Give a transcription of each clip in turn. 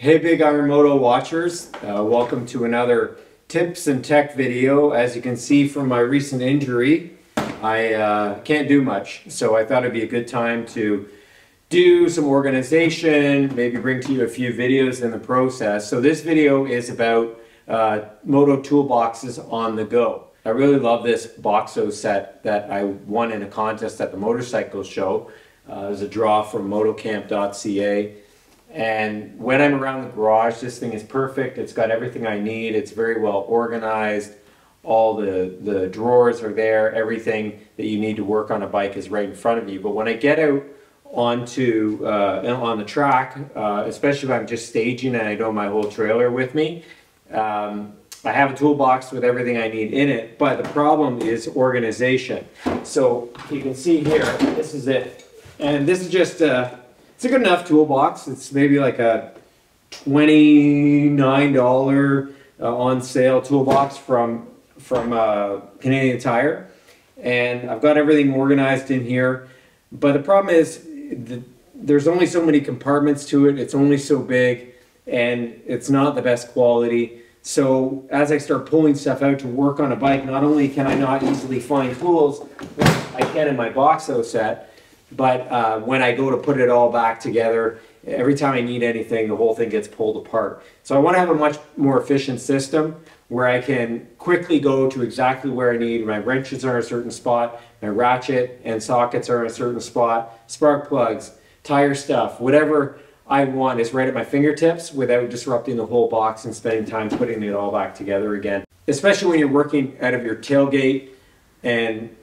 Hey Big Iron Moto watchers, uh, welcome to another tips and tech video. As you can see from my recent injury, I uh, can't do much, so I thought it'd be a good time to do some organization, maybe bring to you a few videos in the process. So this video is about uh, Moto toolboxes on the go. I really love this Boxo set that I won in a contest at the motorcycle show. Uh, it was a draw from motocamp.ca. And when I'm around the garage, this thing is perfect. It's got everything I need. It's very well organized. All the, the drawers are there. Everything that you need to work on a bike is right in front of you. But when I get out onto uh, on the track, uh, especially if I'm just staging and I know my whole trailer with me, um, I have a toolbox with everything I need in it, but the problem is organization. So you can see here, this is it. And this is just a, it's a good enough toolbox. It's maybe like a $29 uh, on sale toolbox from, from uh, Canadian Tire. And I've got everything organized in here. But the problem is, the, there's only so many compartments to it. It's only so big and it's not the best quality. So as I start pulling stuff out to work on a bike, not only can I not easily find tools, I can in my Boxo set, but uh, when I go to put it all back together, every time I need anything, the whole thing gets pulled apart. So I want to have a much more efficient system where I can quickly go to exactly where I need. My wrenches are in a certain spot, my ratchet and sockets are in a certain spot, spark plugs, tire stuff, whatever I want is right at my fingertips without disrupting the whole box and spending time putting it all back together again. Especially when you're working out of your tailgate and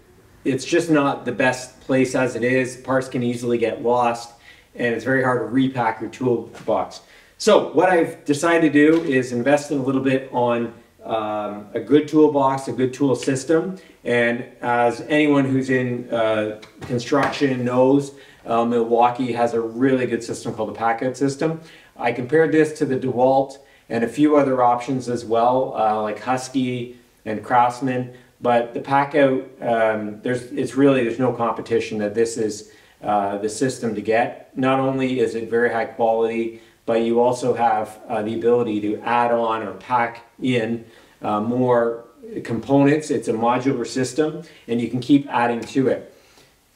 it's just not the best place as it is. Parts can easily get lost and it's very hard to repack your toolbox. So what I've decided to do is invest in a little bit on um, a good toolbox, a good tool system. And as anyone who's in uh, construction knows, uh, Milwaukee has a really good system called the Packout system. I compared this to the DeWalt and a few other options as well, uh, like Husky and Craftsman. But the Packout, um, there's it's really there's no competition that this is uh, the system to get. Not only is it very high quality, but you also have uh, the ability to add on or pack in uh, more components. It's a modular system, and you can keep adding to it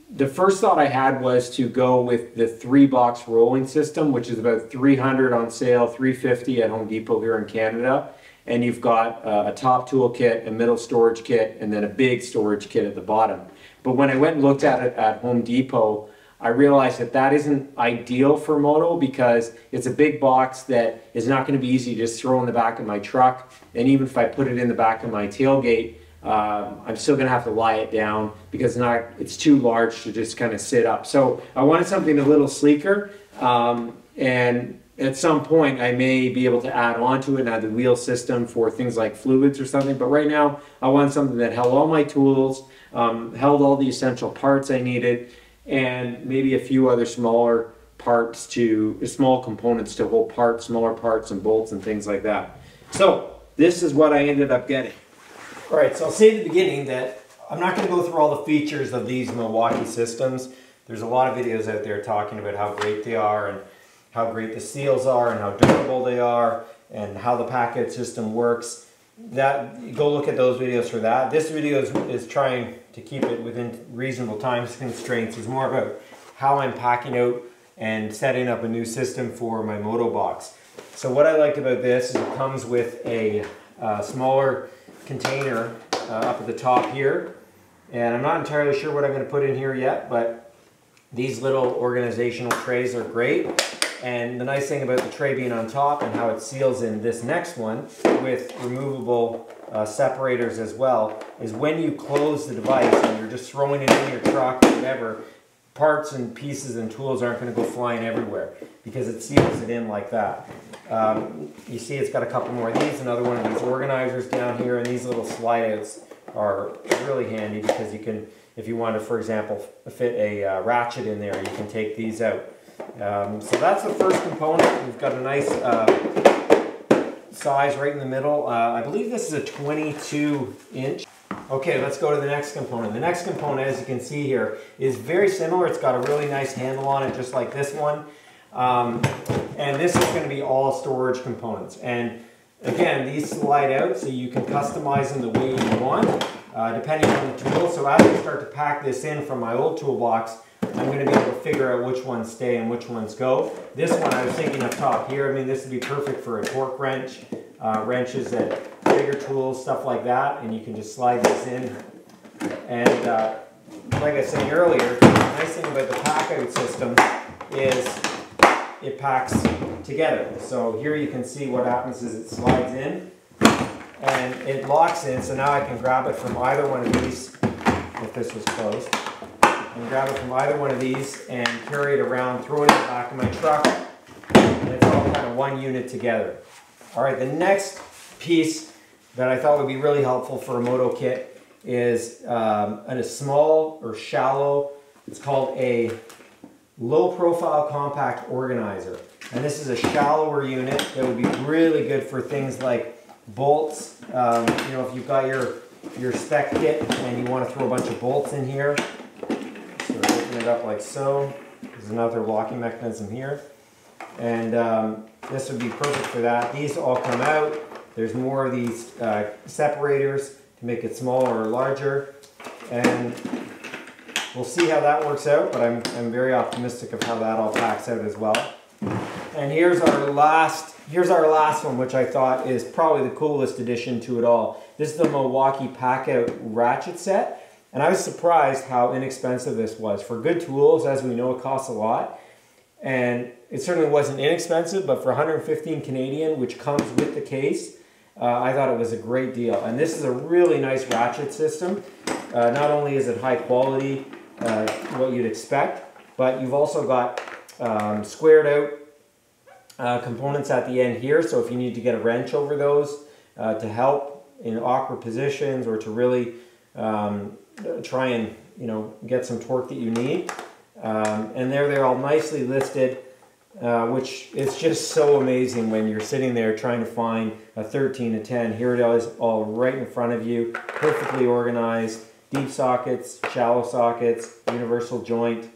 the first thought I had was to go with the three box rolling system, which is about 300 on sale, 350 at Home Depot here in Canada. And you've got uh, a top tool kit, a middle storage kit, and then a big storage kit at the bottom. But when I went and looked at it at Home Depot, I realized that that isn't ideal for moto because it's a big box that is not going to be easy to just throw in the back of my truck. And even if I put it in the back of my tailgate, um, I'm still gonna have to lie it down because it's not it's too large to just kind of sit up. So I wanted something a little sleeker um, and at some point I may be able to add on to it and add the wheel system for things like fluids or something. But right now I want something that held all my tools, um, held all the essential parts I needed and maybe a few other smaller parts to small components to hold parts, smaller parts and bolts and things like that. So this is what I ended up getting. All right, so I'll say at the beginning that I'm not going to go through all the features of these Milwaukee systems. There's a lot of videos out there talking about how great they are and how great the seals are and how durable they are and how the Packout system works. That Go look at those videos for that. This video is, is trying to keep it within reasonable time constraints. It's more about how I'm packing out and setting up a new system for my Moto box. So what I like about this is it comes with a uh, smaller container uh, up at the top here. And I'm not entirely sure what I'm going to put in here yet, but these little organizational trays are great. And the nice thing about the tray being on top and how it seals in this next one with removable uh, separators as well is when you close the device and you're just throwing it in your truck or whatever, parts and pieces and tools aren't going to go flying everywhere because it seals it in like that. Um, you see it's got a couple more of these, another one of these organizers down here, and these little slide outs are really handy because you can, if you want to, for example, fit a uh, ratchet in there, you can take these out. Um, so that's the first component. We've got a nice uh, size right in the middle. Uh, I believe this is a 22 inch. Okay, let's go to the next component. The next component, as you can see here, is very similar. It's got a really nice handle on it, just like this one. Um, and this is going to be all storage components. And again, these slide out so you can customize them the way you want, uh, depending on the tool. So as I start to pack this in from my old toolbox, I'm going to be able to figure out which ones stay and which ones go. This one I was thinking up top here, I mean this would be perfect for a torque wrench, uh, wrenches that bigger tools, stuff like that, and you can just slide this in. And uh, like I said earlier, the nice thing about the pack out system is it packs together. So here you can see what happens is it slides in and it locks in. So now I can grab it from either one of these if this was closed. And grab it from either one of these and carry it around, throw it in the back of my truck. And it's all kind of one unit together. All right, the next piece that I thought would be really helpful for a moto kit is um, a small or shallow, it's called a low profile compact organizer. And this is a shallower unit that would be really good for things like bolts. Um, you know, if you've got your, your spec kit and you want to throw a bunch of bolts in here, it up like so. There's another locking mechanism here. And um, this would be perfect for that. These all come out. There's more of these uh, separators to make it smaller or larger. And we'll see how that works out, but I'm, I'm very optimistic of how that all packs out as well. And here's our last, here's our last one, which I thought is probably the coolest addition to it all. This is the Milwaukee Packout ratchet set. And I was surprised how inexpensive this was. For good tools, as we know, it costs a lot. And it certainly wasn't inexpensive, but for 115 Canadian, which comes with the case, uh, I thought it was a great deal. And this is a really nice ratchet system. Uh, not only is it high quality, uh, what you'd expect, but you've also got um, squared out uh, components at the end here. So if you need to get a wrench over those uh, to help in awkward positions or to really um, try and you know get some torque that you need. Um, and there they're all nicely listed uh, which is just so amazing when you're sitting there trying to find a 13 to 10. Here it is all right in front of you, perfectly organized, deep sockets, shallow sockets, universal joint,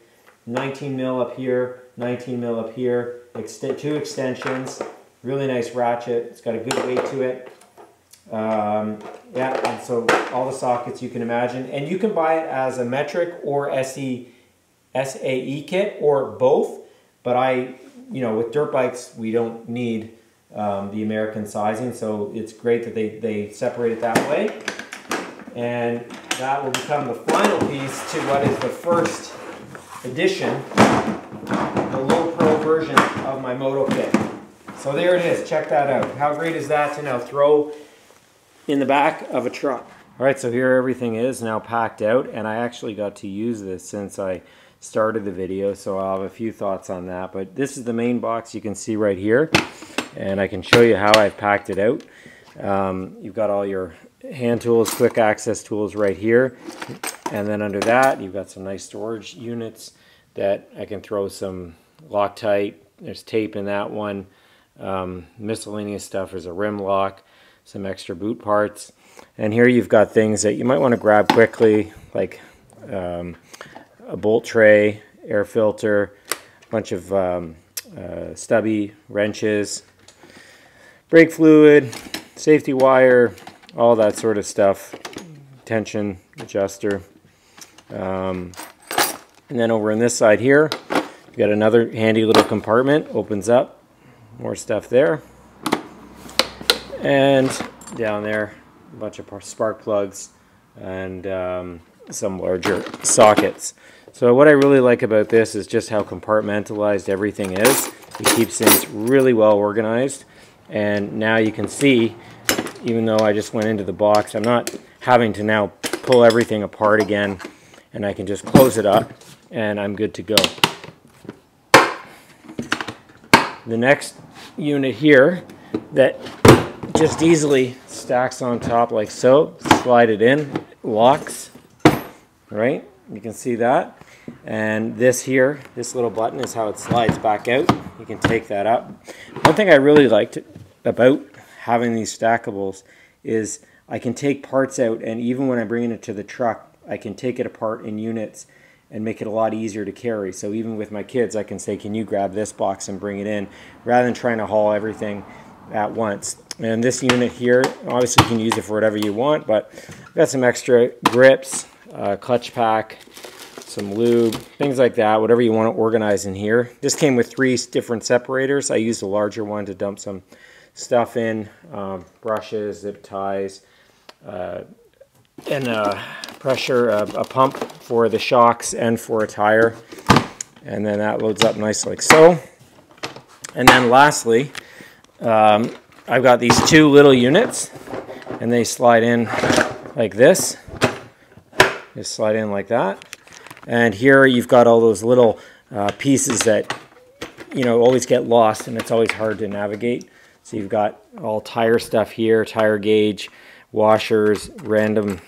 19 mil up here, 19 mil up here, two extensions, really nice ratchet. It's got a good weight to it. Um, yeah, and so all the sockets you can imagine. And you can buy it as a metric or SE, SAE kit or both. But I you know, with dirt bikes, we don't need um, the American sizing, so it's great that they, they separate it that way. And that will become the final piece to what is the first edition, the low pro version of my Moto kit. So there it is, check that out. How great is that to now throw in the back of a truck? All right, so here everything is now packed out, and I actually got to use this since I started the video, so I'll have a few thoughts on that. But this is the main box you can see right here, and I can show you how I've packed it out. Um, you've got all your hand tools, quick access tools right here, and then under that you've got some nice storage units that I can throw some Loctite. There's tape in that one, um, miscellaneous stuff. There's a rim lock, some extra boot parts, and here you've got things that you might want to grab quickly, like um, a bolt tray, air filter, a bunch of um, uh, stubby wrenches, brake fluid, safety wire, all that sort of stuff, tension adjuster. Um, and then over on this side here, you got another handy little compartment, opens up, more stuff there. And down there, a bunch of spark plugs and um, some larger sockets. So what I really like about this is just how compartmentalized everything is. It keeps things really well organized. And now you can see, even though I just went into the box, I'm not having to now pull everything apart again. And I can just close it up and I'm good to go. The next unit here that just easily stacks on top like so, slide it in, locks, right? You can see that. And this here, this little button is how it slides back out. You can take that up. One thing I really liked about having these stackables is I can take parts out and even when I'm bringing it to the truck, I can take it apart in units and make it a lot easier to carry. So even with my kids, I can say, can you grab this box and bring it in rather than trying to haul everything at once. And this unit here, obviously you can use it for whatever you want, but I've got some extra grips, uh, clutch pack, some lube, things like that, whatever you want to organize in here. This came with three different separators. I used a larger one to dump some stuff in, um, brushes, zip ties, uh, and a pressure, uh, a pump for the shocks and for a tire. And then that loads up nice like so. And then lastly, um, I've got these two little units and they slide in like this. Just slide in like that. And here you've got all those little uh, pieces that, you know, always get lost and it's always hard to navigate. So you've got all tire stuff here, tire gauge, washers, random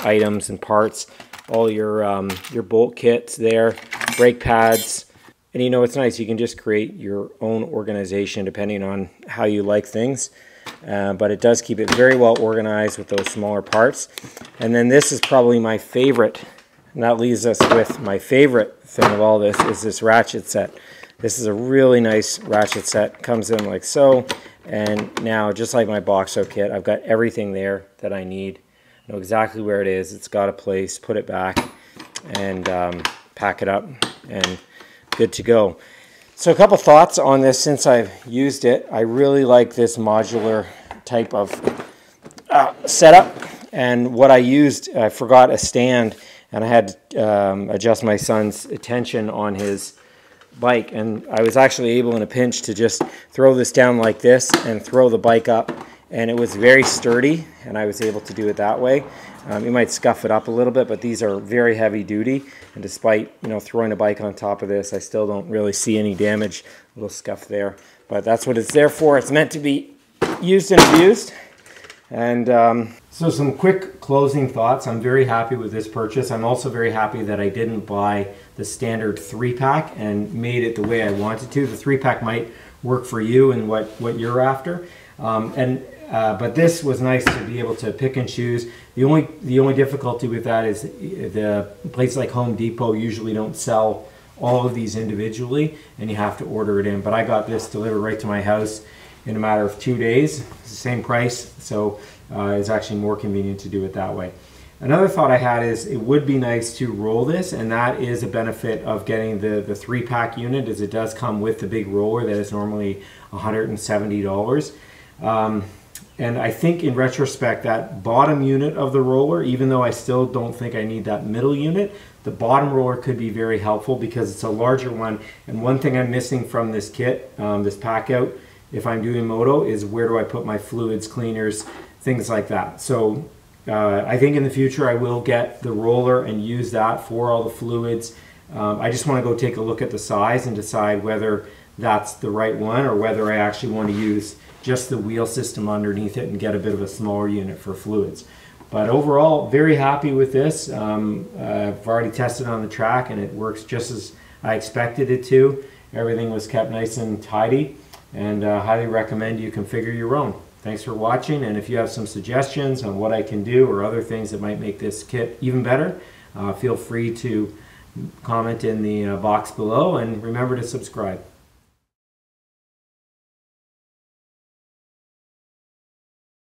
items and parts, all your, um, your bolt kits there, brake pads. And you know, it's nice, you can just create your own organization depending on how you like things. Uh, but it does keep it very well organized with those smaller parts. And then this is probably my favorite, and that leaves us with my favorite thing of all this is this ratchet set. This is a really nice ratchet set, comes in like so, and now just like my Boxo kit, I've got everything there that I need know exactly where it is. It's got a place, put it back, and um, pack it up, and good to go. So a couple thoughts on this since I've used it. I really like this modular type of uh, setup. And what I used, I forgot a stand, and I had to um, adjust my son's attention on his bike. And I was actually able in a pinch to just throw this down like this and throw the bike up and it was very sturdy and I was able to do it that way. Um, you might scuff it up a little bit, but these are very heavy duty. And despite you know throwing a bike on top of this, I still don't really see any damage. A little scuff there, but that's what it's there for. It's meant to be used and abused. And um, so some quick closing thoughts. I'm very happy with this purchase. I'm also very happy that I didn't buy the standard three pack and made it the way I wanted to. The three pack might work for you and what, what you're after. Um, and uh, but this was nice to be able to pick and choose. The only the only difficulty with that is the places like Home Depot usually don't sell all of these individually, and you have to order it in. But I got this delivered right to my house in a matter of two days. It's the same price, so uh, it's actually more convenient to do it that way. Another thought I had is it would be nice to roll this, and that is a benefit of getting the, the three pack unit, as it does come with the big roller that is normally $170. Um, and I think in retrospect, that bottom unit of the roller, even though I still don't think I need that middle unit, the bottom roller could be very helpful because it's a larger one. And one thing I'm missing from this kit, um, this pack out, if I'm doing moto, is where do I put my fluids, cleaners, things like that. So uh, I think in the future I will get the roller and use that for all the fluids. Um, I just want to go take a look at the size and decide whether that's the right one or whether I actually want to use just the wheel system underneath it and get a bit of a smaller unit for fluids. But overall, very happy with this. Um, I've already tested on the track and it works just as I expected it to. Everything was kept nice and tidy and uh, highly recommend you configure your own. Thanks for watching and if you have some suggestions on what I can do or other things that might make this kit even better, uh, feel free to comment in the uh, box below and remember to subscribe.